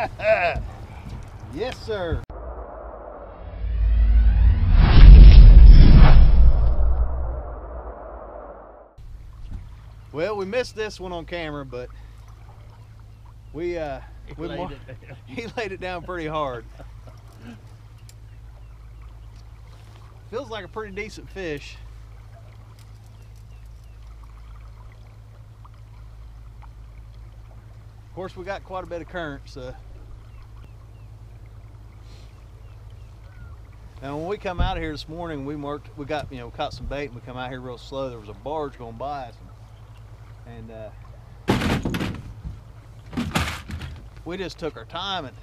yes, sir. Well, we missed this one on camera, but we uh, he we laid it down. he laid it down pretty hard. Feels like a pretty decent fish. Of course, we got quite a bit of current, so. Now, when we come out here this morning, we marked, we got, you know, caught some bait, and we come out here real slow. There was a barge going by us, and uh, we just took our time and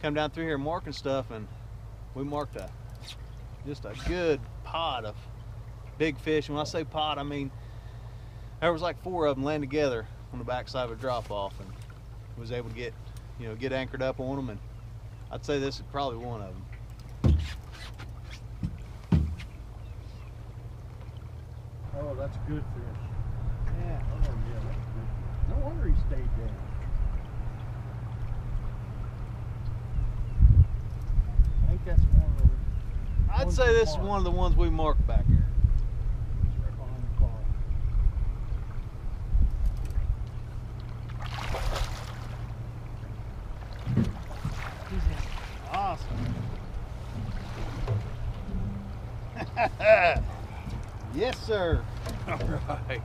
come down through here marking stuff, and we marked a just a good pot of big fish. And when I say pot, I mean there was like four of them laying together on the backside of a drop off, and was able to get you know get anchored up on them. And I'd say this is probably one of them. Oh, that's good fish. Yeah. Oh, yeah, that's good. No wonder he stayed down. I think that's one of the. I'd say this is one of the ones we marked back here. It's right behind the car. Awesome. yes, sir. All right.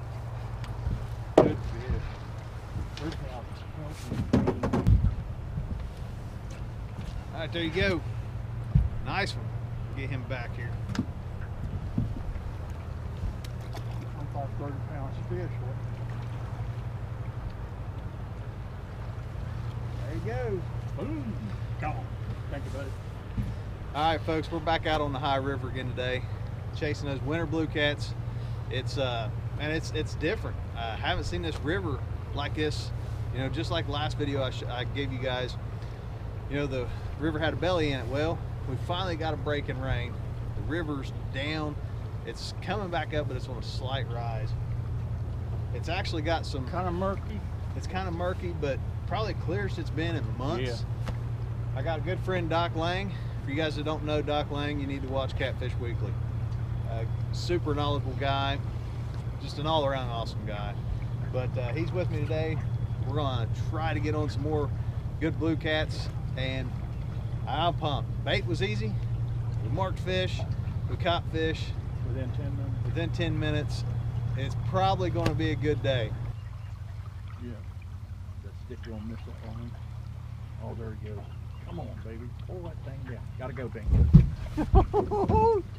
Good fish. Look how it's All right, there you go. Nice one. Get him back here. 25, 30 pounds of fish. wasn't? There you go. Boom. Gone. Thank you, buddy. All right, folks, we're back out on the Ohio River again today, chasing those winter blue cats. It's uh, and it's it's different. I haven't seen this river like this, you know, just like last video I, sh- I gave you guys. You know, the river had a belly in it. Well, we finally got a break in rain. The river's down. It's coming back up, but it's on a slight rise. It's actually got some. Kind of murky. It's kind of murky, but probably clearest it's been in months. I got a good friend, Doc Lange. For you guys that don't know Doc Lange, you need to watch Catfish Weekly. Uh, super knowledgeable guy, just an all-around awesome guy. But uh, he's with me today. We're gonna try to get on some more good blue cats, and I'm pumped. Bait was easy. We marked fish. We caught fish Within 10 minutes. within 10 minutes. It's probably going to be a good day. Yeah. That stick won't miss that line. Oh, there he goes. Come on, baby. Pull that thing down. Gotta go, Bingo.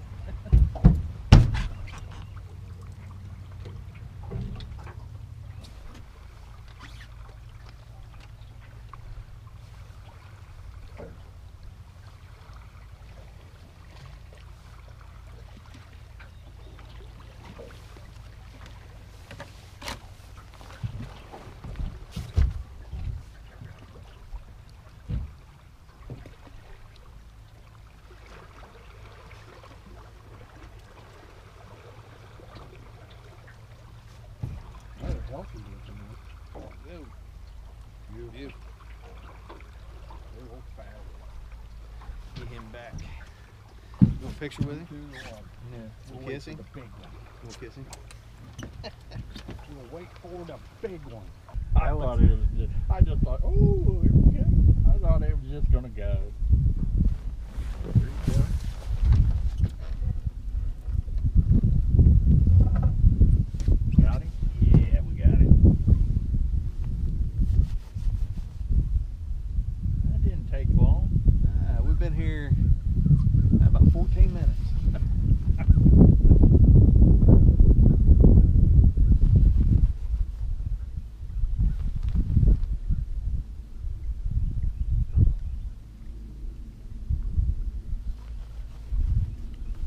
That is healthy looking. Dude, Beautiful. beautiful. They're old fat. Get him back. You want a picture with him? Into the water. Yeah. We'll wait kiss him? The big one. We'll kiss him. We'll wait for the big one. I thought it was just, I just thought, oh, here we go. I thought it was just gonna go. There you go. Got him? Yeah, we got him. That didn't take long. Uh, we've been here about 14 minutes.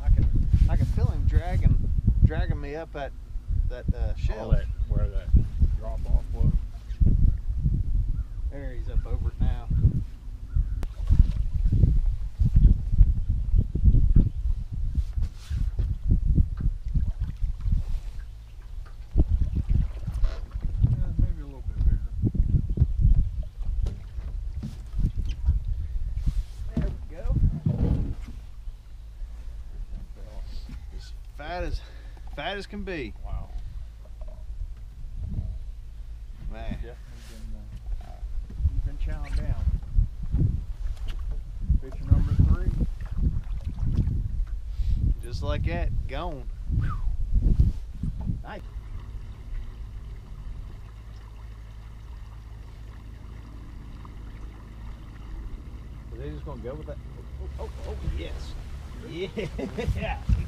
I can I can feel him dragging dragging me up that that uh, shelf. that, where that drop off was. There he's up over it now. Yeah, maybe a little bit bigger. fat as fat as can be. Wow. Man. Definitely been, uh, you've been chowing down. Picture number three. Just like that, gone. Nice. Are they just gonna go with that? Oh, oh, oh yes. Yeah.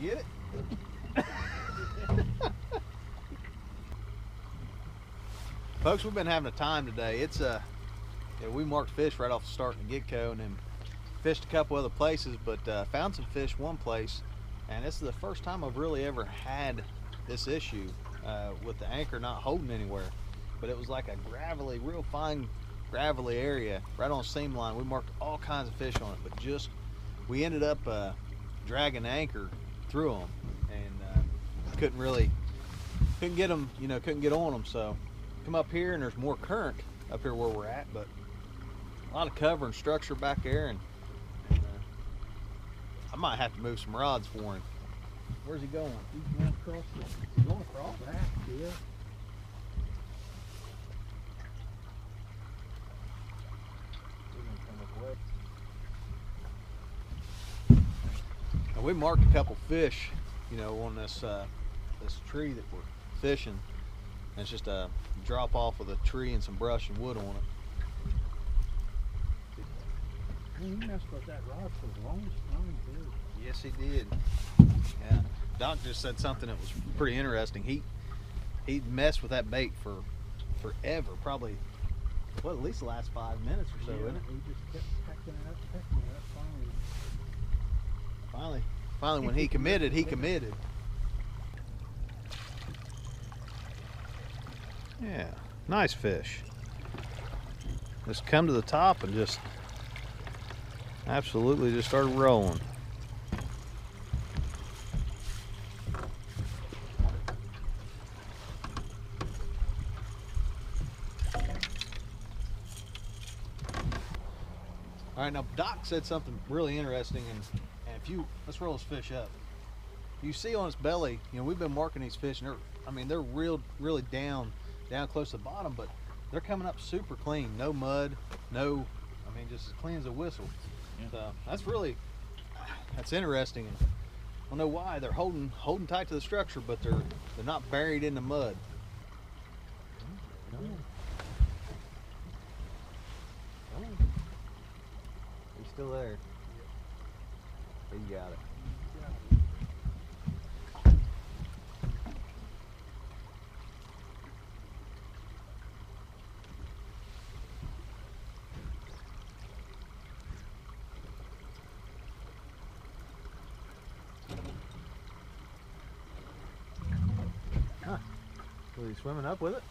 get it? Folks, we've been having a time today. It's uh, yeah, we marked fish right off the start in the get-go and then fished a couple other places, but uh, found some fish one place. And this is the first time I've really ever had this issue uh, with the anchor not holding anywhere. But it was like a gravelly, real fine gravelly area right on seam line. We marked all kinds of fish on it, but just we ended up uh, dragging anchor through them and uh, couldn't really couldn't get them, you know, couldn't get on them. So come up here and there's more current up here where we're at, but a lot of cover and structure back there, and, and uh, I might have to move some rods for him. Where's he going? He's going across the, He's going across. back, yeah. He's gonna come up west. And we marked a couple fish, you know, on this uh, this tree that we're fishing. And it's just a drop off of the tree and some brush and wood on it. You messed with that rod for the longest time, too. Yes, he did. Yeah. Doc just said something that was pretty interesting. He he messed with that bait for forever, probably well at least the last five minutes or so, yeah, isn't it? he just kept pecking it up, pecking it up, finally. Finally, finally, when he committed, he committed. Yeah, nice fish. Just come to the top and just absolutely just started rolling. All right, now Doc said something really interesting, and, if you let's roll this fish up. You see on its belly, you know, we've been marking these fish, and they're, I mean, they're real, really down, down close to the bottom, but they're coming up super clean, no mud, no, I mean, just as clean as a whistle. Yeah. So that's really, that's interesting. And I don't know why they're holding, holding tight to the structure, but they're, they're not buried in the mud. Oh. He's still there. He got it. Huh. Was he swimming up with it?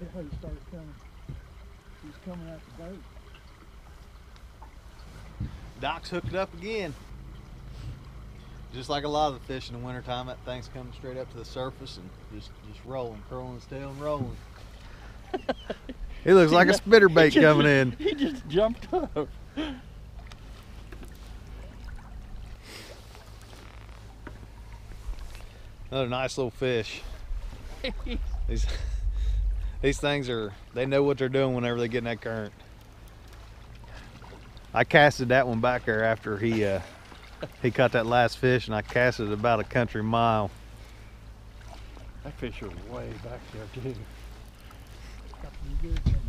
Yeah, he started coming. He's coming out the boat. Doc's hooked it up again. Just like a lot of the fish in the wintertime, that thing's coming straight up to the surface and just just rolling, curling its tail and rolling. He looks like a spinner bait just- coming in. He just jumped up. Another nice little fish. These these things are they know what they're doing whenever they get in that current. I casted that one back there after he uh, he caught that last fish and I casted it about a country mile. That fish are way back there, too. Got some good in it.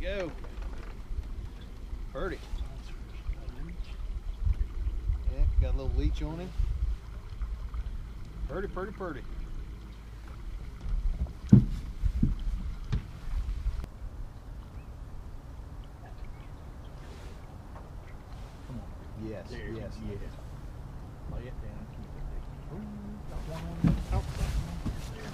Go. Heard it. Yeah, got a little leech on him. Purdy, purdy, purdy. Come on. Yes, yes. yeah. Lay it down. Keep it there. Ooh, got one on the outside. There.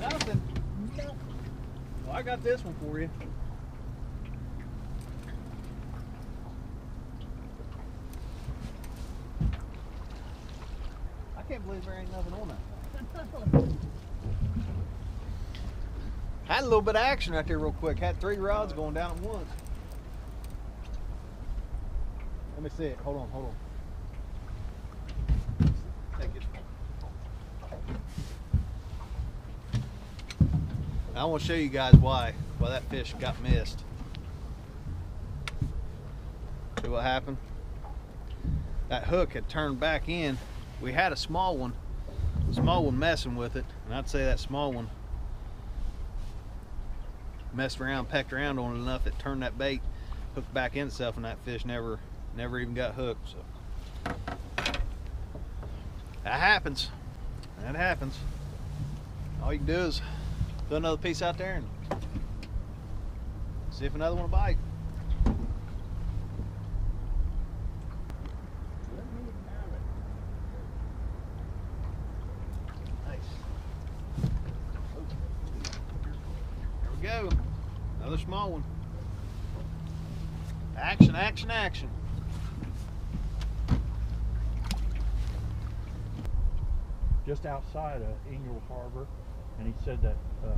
Nothing. Well, I this one for you. can't believe there ain't nothing on that. Had a little bit of action right there real quick. Had three rods going down at once. Let me see it. Hold on, hold on. Take it. I want to show you guys why why that fish got missed. See what happened? That hook had turned back in. We had a small one, small one messing with it, and I'd say that small one messed around, pecked around on it enough that turned that bait, hooked back in itself, and that fish never, never even got hooked. So that happens. That happens. All you can do is throw another piece out there and see if another one will bite. Nice. There we go. Another small one. Action, action, action. Just outside of Ingle Harbor, and he said that uh,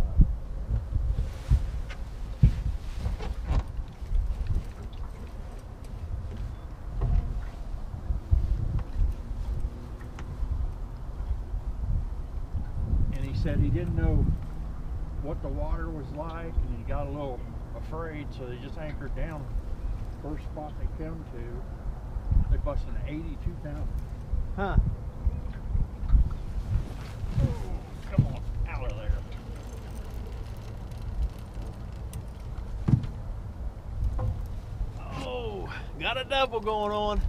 and he said he didn't know what the water was like, and he got a little afraid, so they just anchored down. First spot they come to, they busted an 82 pounder. Huh. Come on, out of there. Oh, got a double going on.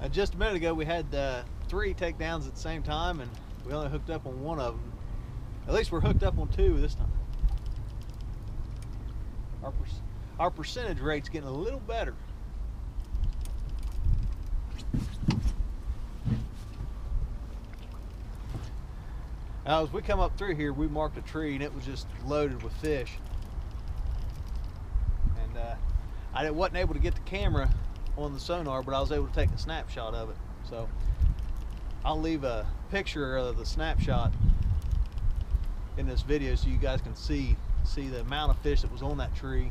Uh, just a minute ago, we had uh, three takedowns at the same time, and we only hooked up on one of them. At least we're hooked up on two this time. Our, per- our percentage rate's getting a little better. Now, as we come up through here, we marked a tree, and it was just loaded with fish. And uh, I wasn't able to get the camera on the sonar, but I was able to take a snapshot of it. So I'll leave a picture of the snapshot in this video so you guys can see see the amount of fish that was on that tree,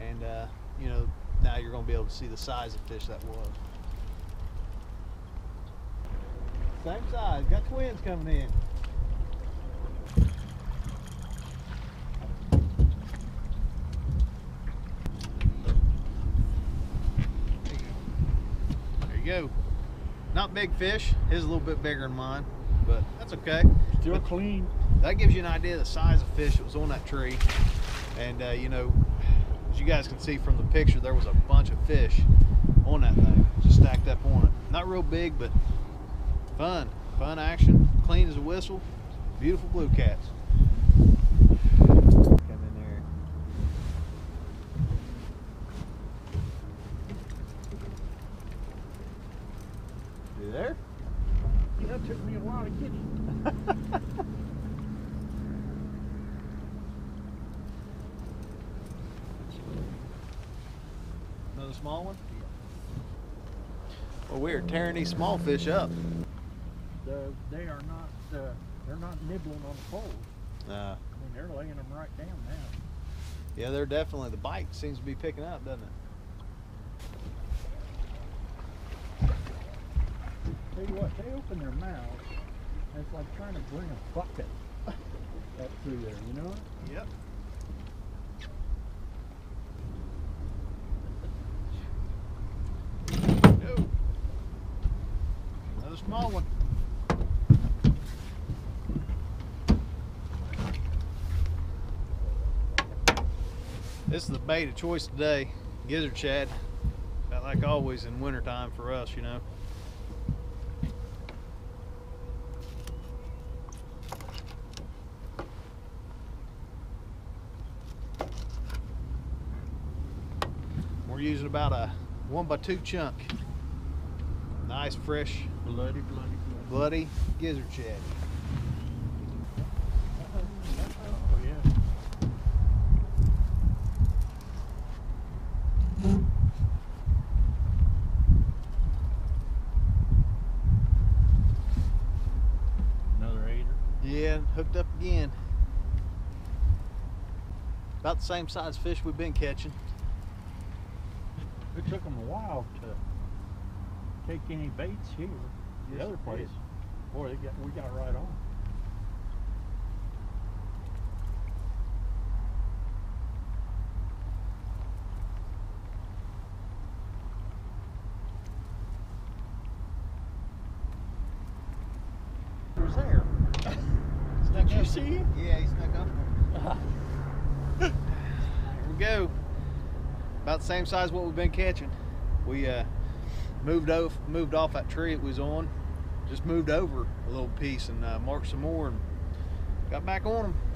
and uh, you know now you're going to be able to see the size of fish that was. Same size. Got twins coming in. There you go. Not big fish. His is a little bit bigger than mine, but that's okay. Still But clean. that gives you an idea of the size of fish that was on that tree. And, uh, you know, as you guys can see from the picture, there was a bunch of fish on that thing, just stacked up on it. Not real big, but fun. Fun action, clean as a whistle. Beautiful blue cats. Come in there. You there? That took me a while to get you. Another small one? Well, we are tearing these small fish up. The, they are not. Uh, they're not nibbling on the poles. Uh, I mean, they're laying them right down now. yeah, they're definitely, the bite seems to be picking up, doesn't it? Tell you what, they open their mouths, and it's like trying to bring a bucket up through there. You know? Yep. Go. Another small one. This is the bait of choice today. Gizzard shad. About like always in wintertime for us, you know. We're using about a one by two chunk. Nice, fresh, Bloody, bloody, bloody. Bloody gizzard shad. Oh, yeah, hooked up again. About the same size fish we've been catching. It took them a while to take any baits here. The other place, boy, they got, we got right on. It was there. Snuck Did you see him? Yeah, he snuck up. Here we go. About the same size what we've been catching. We uh, moved off moved off that tree it was on. Just moved over a little piece and uh, marked some more and got back on them.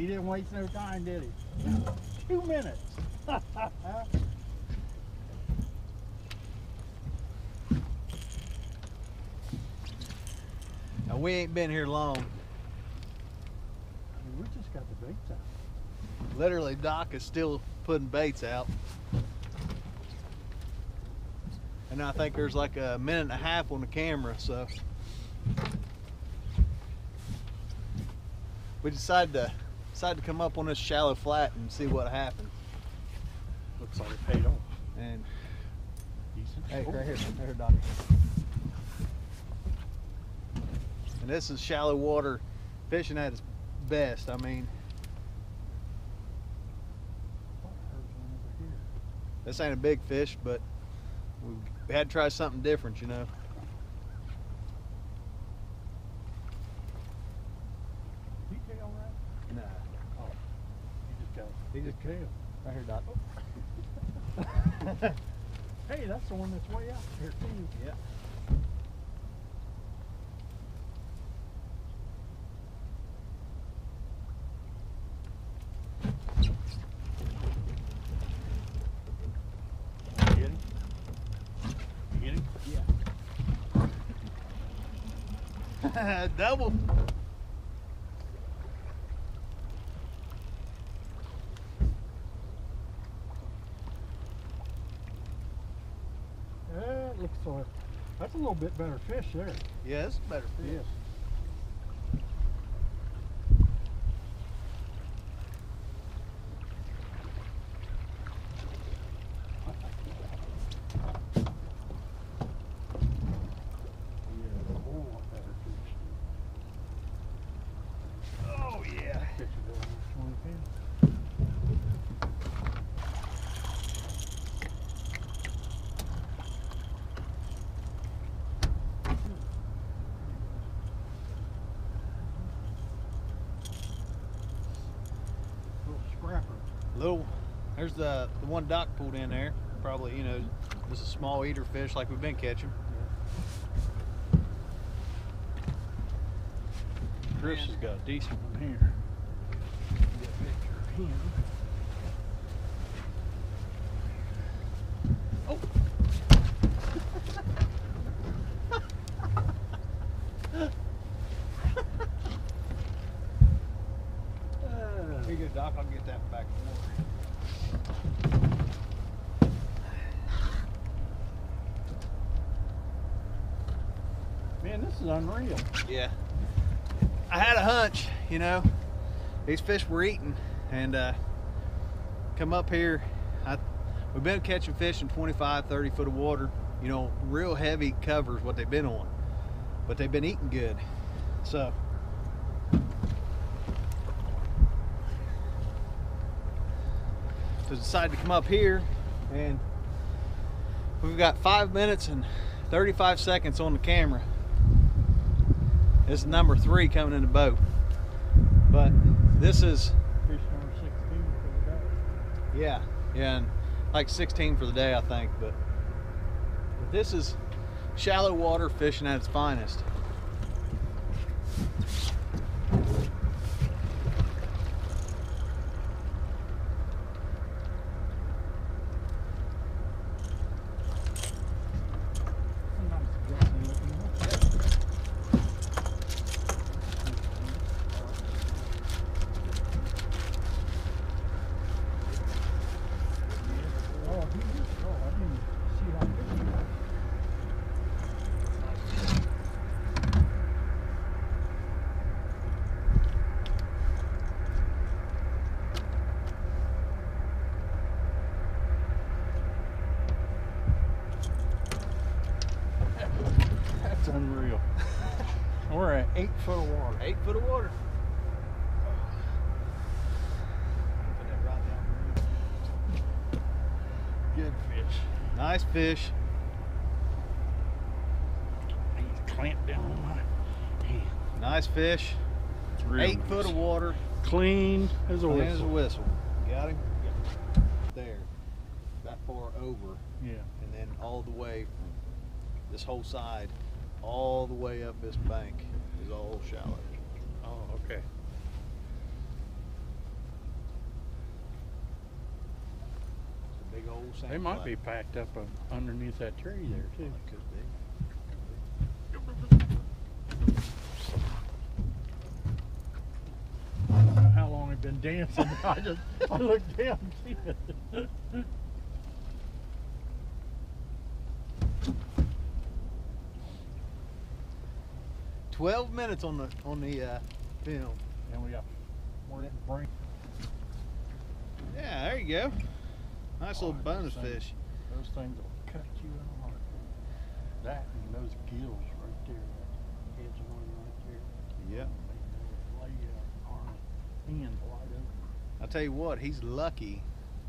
He didn't waste no time, did he? Two minutes. Now we ain't been here long. I mean, we just got the baits out. Literally, Doc is still putting baits out. And I think there's like a minute and a half on the camera, so. We decided to decided to come up on this shallow flat and see what happened. Looks like it paid off. And Decent. hey, right here, right here, Doc. And this is shallow water fishing at its best. I mean, thought I heard one over here. this ain't a big fish, but we we had to try something different, you know. Did he tail that? Nah. Oh, he just got. He just tail. Right here, Doc. Oh. Hey, that's the one that's way out here, too. Yeah. You get him? You get him? Yeah. Double. Yeah, it looks like that's a little bit better fish there. Yeah, it's a better fish. Yes. Yeah, a whole lot better fish. Oh yeah. Fish are going on 20 pounds. Little scrapper. Little. There's the the one Doc pulled in there. Probably you know, just a small eater fish like we've been catching. Chris has got a decent one here. Get a picture of him. Oh. Uh, Here you go, Doc. I'll get that back in the water. man, this is unreal. Yeah. I had a hunch, you know, these fish were eating, and uh, come up here. I, we've been catching fish in 25, 30 foot of water. You know, real heavy covers what they've been on, but they've been eating good. So. So decided to come up here, and we've got five minutes and 35 seconds on the camera. This is number three coming in the boat. But this is, Fish number 16 for the day. yeah, yeah, and like 16 for the day, I think. But, but this is Shallow water fishing at its finest. Oh, he is. Oh, I didn't see how big he was. That's unreal. We're at eight foot of water. Eight foot of water. Put that rod down. Good fish. Nice fish. I need to clamp down on my hand. Nice fish. Eight foot of water. Clean as a Clean as a whistle. whistle. Got him? There. That far over. Yeah. And then all the way from this whole side, all the way up this bank is all shallow. Oh, okay. It's a big old sand They might flat. be packed up uh, underneath that tree there too. Could be. I don't know how long they've been dancing. I just I looked down and see it. 12 minutes on the on the uh, film. And we got more than bring. Yeah, there you go. Nice little bonus things- fish. Those things will cut you in the heart. That and those gills right there. That edge one right there. Yep. They lay hand wide I'll tell you what, he's lucky.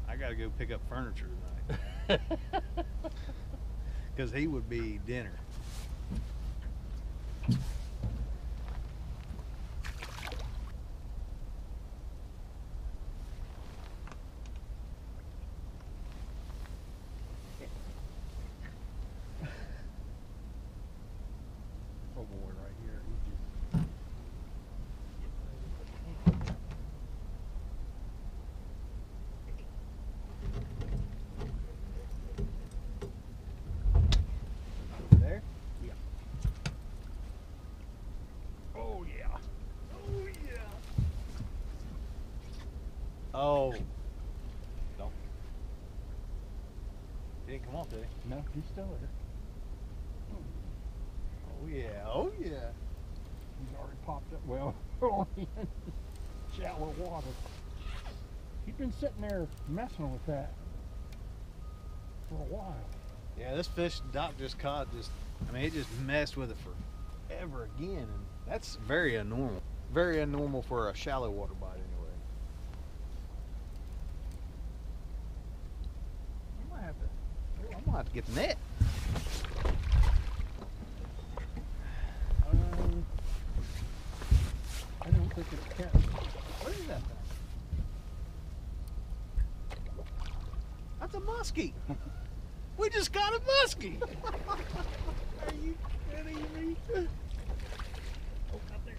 I got to go pick up furniture tonight because he would be dinner. oh boy, right here. He just. There. Oh yeah. Oh yeah. Oh. Don't. He didn't come off, did he? No, he's still there. Oh yeah. Oh yeah. He's already popped up. Well, only in shallow water. He's been sitting there messing with that for a while. Yeah, this fish Doc just caught just I mean it just messed with it forever again and that's very abnormal. Very abnormal for a shallow water bite anyway. I might have to I'm gonna have to get the net. Um, I don't think it's catch. What is that thing? That's a muskie. we just got a muskie. Are you kidding me? Oh, out there.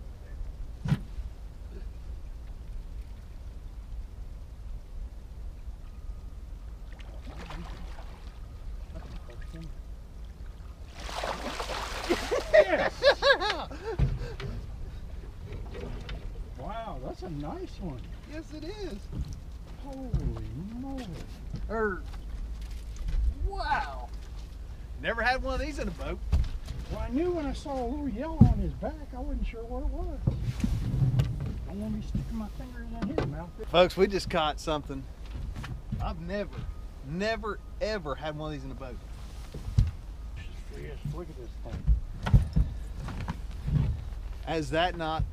Yes! Wow, that's a nice one. yes, it is. Holy moly. Er, wow. Had one of these in a boat. Well, I knew when I saw a little yellow on his back, I wasn't sure what it was. I want be sticking my fingers in his mouth. Folks, we just caught something. I've never, never, ever had one of these in a boat. Look at this thing. Is that not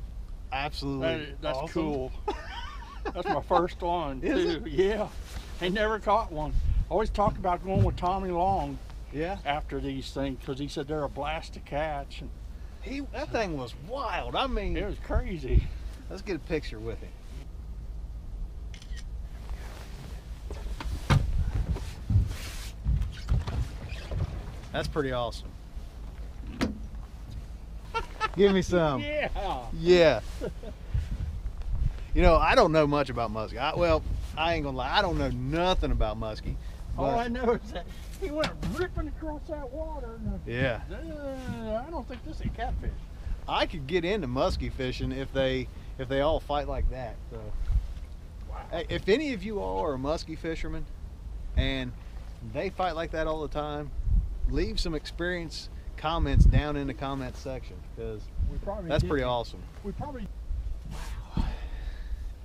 absolutely That- that's awesome? cool. That's my first one, Is too. Yeah. I never caught one. Always talk about going with Tommy Long Yeah. after these things because he said they're a blast to catch. And He that thing was wild. I mean, it was crazy. let's get a picture with him. That's pretty awesome. Give me some. yeah. Yeah. You know, I don't know much about muskie. I, well, I ain't gonna lie. I don't know nothing about muskie. All I know is that he went ripping across that water. And, yeah. uh, I don't think this is catfish. I could get into muskie fishing if they if they all fight like that. So, Wow. hey, if any of you all are a muskie fishermen and they fight like that all the time, leave some experience comments down in the comment section because We probably that's pretty awesome. We probably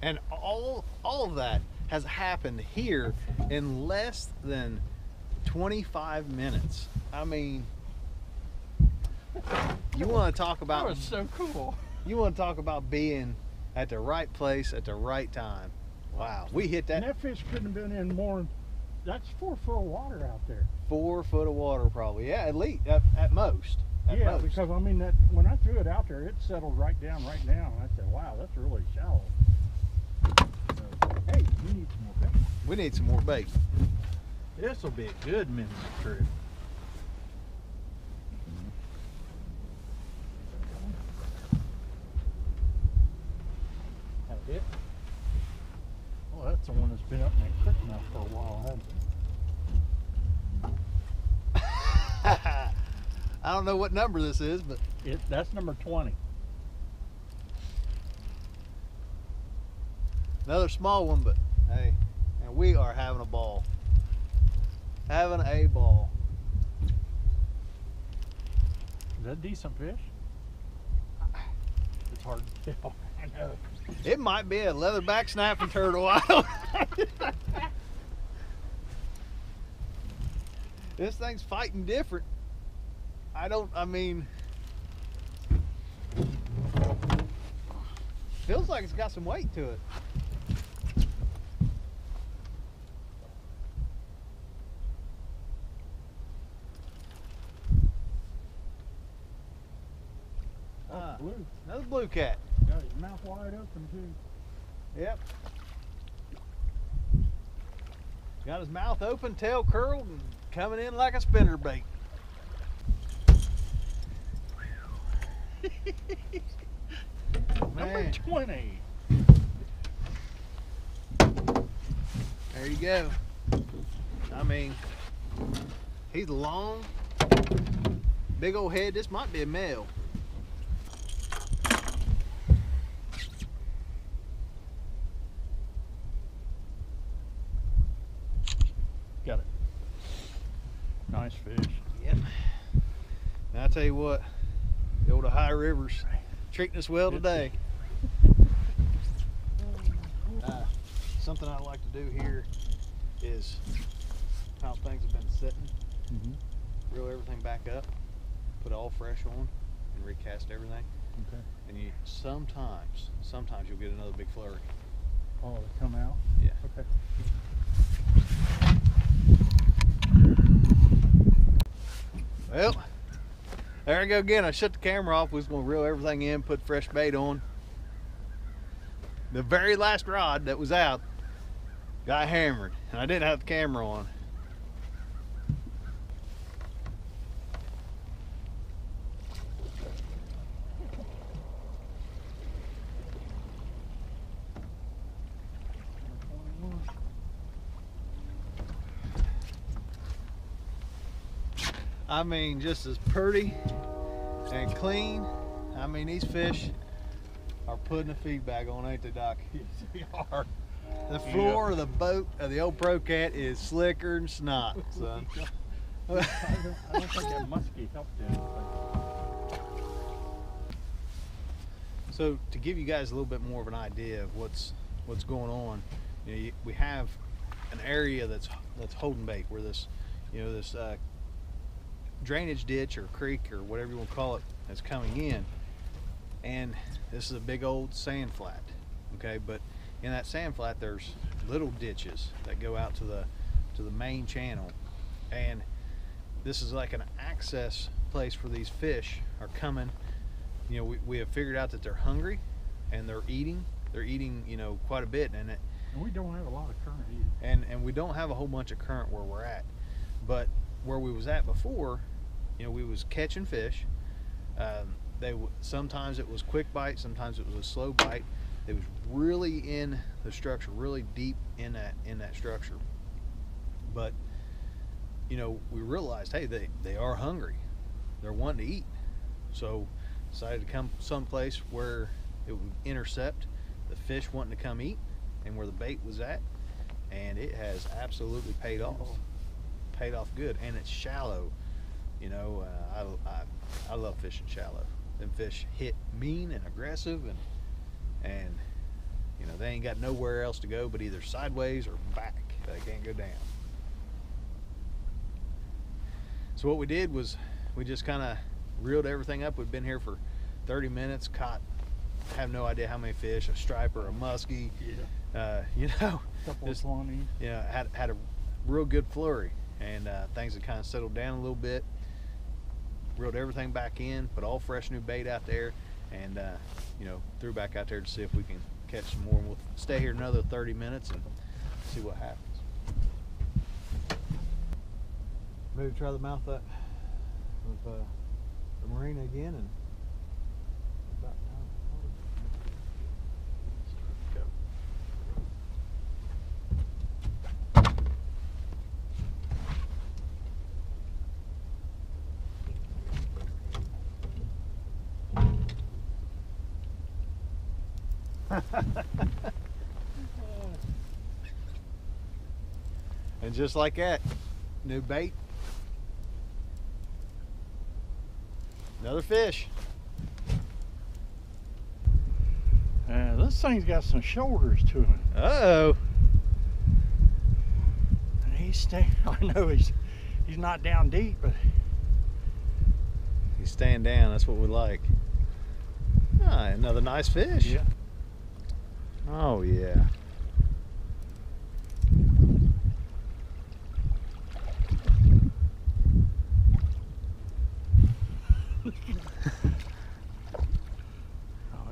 And all all of that has happened here in less than 25 minutes. I mean, you want to talk about that was so cool. you want to talk about being at the right place at the right time. Wow, we hit And that that fish couldn't have been in more. That's four foot of water out there. four foot of water probably. Yeah, at least at, at most. At yeah, most. because I mean that when I threw it out there, it settled right down, right down. I said, "Wow, that's really shallow." Hey, we need some more bait. we need some more bait. This will be a good midnight trip. That it? Oh, that's the one that's been up in that creek now for a while, hasn't it? I don't know what number this is, but It, that's number 20. Another small one. But hey, and we are having a ball. Having a ball. Is that a decent fish? It's hard to tell. I know. It might be a leatherback snapping turtle. I don't This thing's fighting different. I don't, I mean, feels like it's got some weight to it. Ah, Blue. another blue cat. Got his mouth wide open, too. Yep. Got his mouth open, tail curled, and coming in like a spinner bait. Number 20. there you go. I mean, he's long, big old head. This might be a male. Got it. Nice fish. Yep. And I tell you what, the old Ohio River's treating us well today. Uh, something I like to do here is how things have been sitting, Mm-hmm. reel everything back up, put all fresh on, and recast everything. Okay. And you sometimes, sometimes you'll get another big flurry. Oh, they come out? Yeah. Okay. Well, there I go again. I shut the camera off. We was gonna reel everything in, put fresh bait on. The very last rod that was out got hammered, and I didn't have the camera on. Number 21. I mean, just as pretty and clean. I mean, these fish are putting a feed bag on, ain't they, Doc? Yes, they are. The floor of the boat of the old Pro Cat is slicker than snot, son. I don't, I don't think that muskie helped anything. So to give you guys a little bit more of an idea of what's what's going on, you know, you, we have an area that's that's holding bait where this, you know, this uh, drainage ditch or creek or whatever you want to call it that's coming in, and this is a big old sand flat, okay. But in that sand flat, there's little ditches that go out to the to the main channel, and this is like an access place for these fish are coming you know, we, we have figured out that they're hungry and they're eating. They're eating, you know, quite a bit and it And we don't have a lot of current either. and and we don't have a whole bunch of current where we're at. But where we was at before, you know, we was catching fish. Um, they w- sometimes it was quick bite, sometimes it was a slow bite. It was really in the structure, really deep in that in that structure. But you know, we realized, hey, they they are hungry. They're wanting to eat. So decided to come someplace where it would intercept the fish wanting to come eat and where the bait was at. And it has absolutely paid off. Paid off good. And it's shallow. You know, uh, I, I, I love fishing shallow. Them fish hit mean and aggressive and and you know they ain't got nowhere else to go but either sideways or back. They can't go down. So what we did was we just kind of reeled everything up. We've been here for 30 minutes, caught have no idea how many fish, a striper, a muskie, Yeah. uh, you know, Couple Just- of twenty. you know, had had a real good flurry, and uh, things had kind of settled down a little bit. Reeled everything back in, put all fresh new bait out there, and uh, you know, threw back out there to see if we can catch some more. We'll stay here another 30 minutes and see what happens. Maybe try the mouth up of uh, the marina again, and about time. and just like that, new bait. Another fish. Uh, this thing's got some shoulders to him. Uh oh. He's staying. I know he's he's not down deep, but He's staying down. That's what we like. Ah, another nice fish. yeah. Oh yeah. Oh,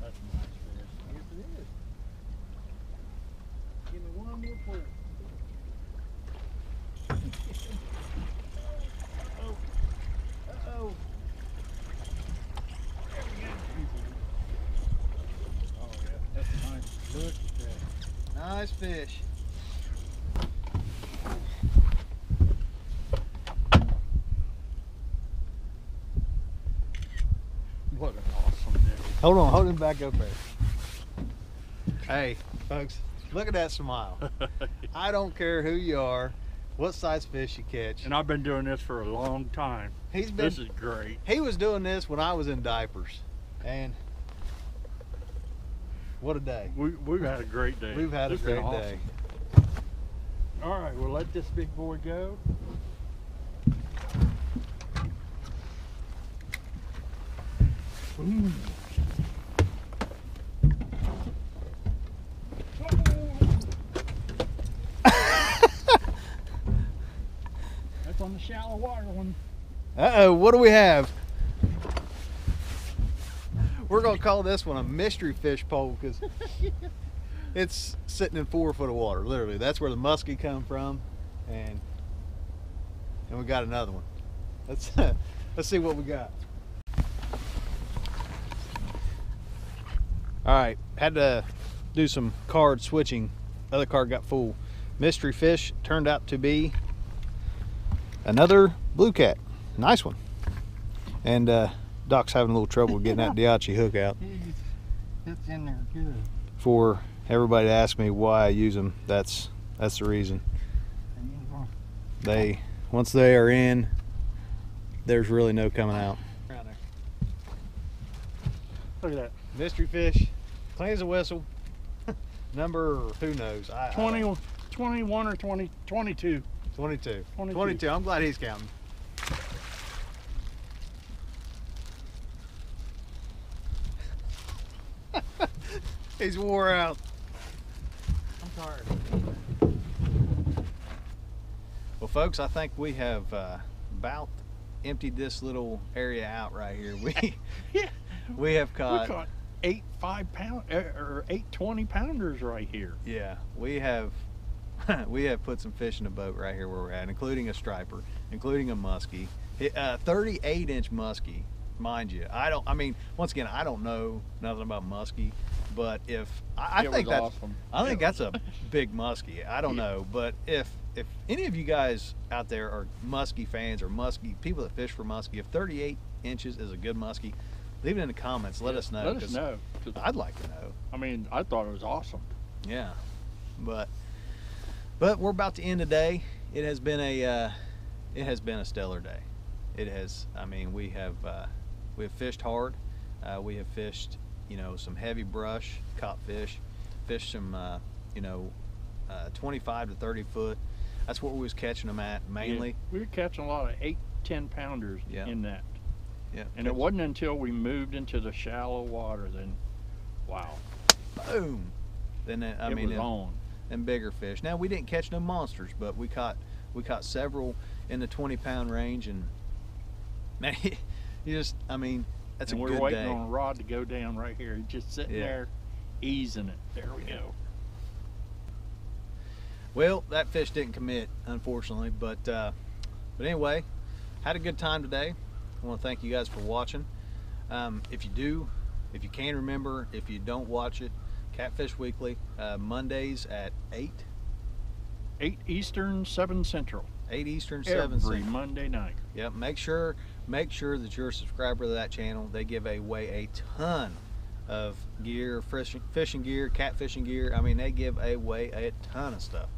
that's a nice fish. Yes, it is. Give me one more pull. Uh-oh. Uh-oh. Oh yeah, that's a nice. Look at that. Nice fish. What an awesome day. Hold on, hold him back up there. Hey, folks, look at that smile. I don't care who you are, what size fish you catch. and I've been doing this for a long time. He's been This is great. he was doing this when I was in diapers. And what a day. We we've had a great day. We've had a great awesome. day. All right, we'll let this big boy go. Boom. That's on the shallow water one. Uh-oh, what do we have? We're gonna call this one a mystery fish pole because it's sitting in four foot of water, literally. That's where the muskie come from, and and we got another one. Let's let's see what we got. All right, had to do some card switching. Other card got full. Mystery fish turned out to be another blue cat. Nice one. And uh, Doc's having a little trouble getting that Daiichi hook out. It's in there good. For everybody to ask me why I use them, that's that's the reason. They once they are in, there's really no coming out. Look at that. Mystery fish, clean as a whistle. Number who knows? I, I 20, don't- 21 or 20, 22. 22. 22. 22. I'm glad he's counting. he's wore out. I'm tired. Well, folks, I think we have uh, about emptied this little area out right here. We Yeah. we have We caught, caught eight five pound er, or eight twenty pounders right here. yeah, we have we have put some fish in a boat right here where we're at, including a striper, including a muskie, It- uh, 38 inch muskie, mind you. I don't. I mean, once again, I don't know nothing about muskie, but if I, I think that's, awesome. I think that's a big muskie. I don't Yeah. know, but if if any of you guys out there are muskie fans or muskie people that fish for muskie, if 38 inches is a good muskie, leave it in the comments. Let Yeah, us know. Let us know. I'd like to know. I mean, I thought it was awesome. Yeah, but but we're about to end the day. It has been a uh, it has been a stellar day. It has. I mean, we have uh, we have fished hard. Uh, we have fished, you know, some heavy brush, caught fish, fished some, uh, you know, uh, 25 to 30 foot. That's what we was catching them at mainly. Yeah, we were catching a lot of eight, ten pounders Yeah. in that. Yeah. And it wasn't until we moved into the shallow water then, wow, boom. Then it, I it mean, was them- on. And bigger fish. Now we didn't catch no monsters, but we caught we caught several in the 20 pound range, and man, you just I mean that's and a We're waiting on a rod to go down right here. He's just sitting Yeah. there, easing it. There we go. Well, that fish didn't commit, unfortunately, but uh, but anyway, had a good time today. I want to thank you guys for watching. Um, if you do, if you can remember, if you don't watch it, Catfish Weekly uh, Mondays at eight, Eight Eastern, seven Central. eight Eastern, seven every Central. Monday night. Yep. Make sure make sure that you're a subscriber to that channel. They give away a ton of gear, fishing, fishing gear, catfishing gear. I mean, they give away a ton of stuff.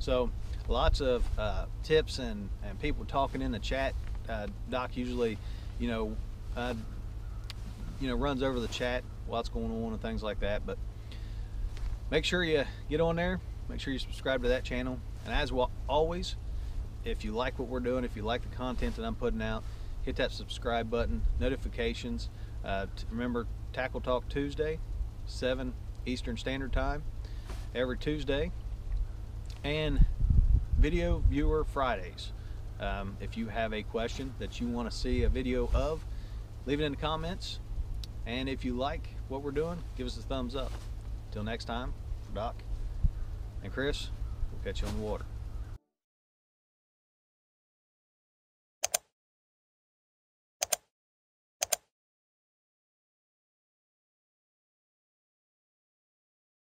So lots of uh, tips and and people talking in the chat. Uh, Doc usually, you know, uh, you know, runs over the chat, what's going on and things like that. But make sure you get on there. Make sure you subscribe to that channel. And as well, always, if you like what we're doing, if you like the content that I'm putting out, hit that subscribe button, notifications. Uh, remember, Tackle Talk Tuesday, 7 Eastern Standard Time, every Tuesday, and Video Viewer Fridays. Um, if you have a question that you want to see a video of, leave it in the comments. And if you like what we're doing, give us a thumbs up. Till next time, Doc and Chris, we'll catch you on the water.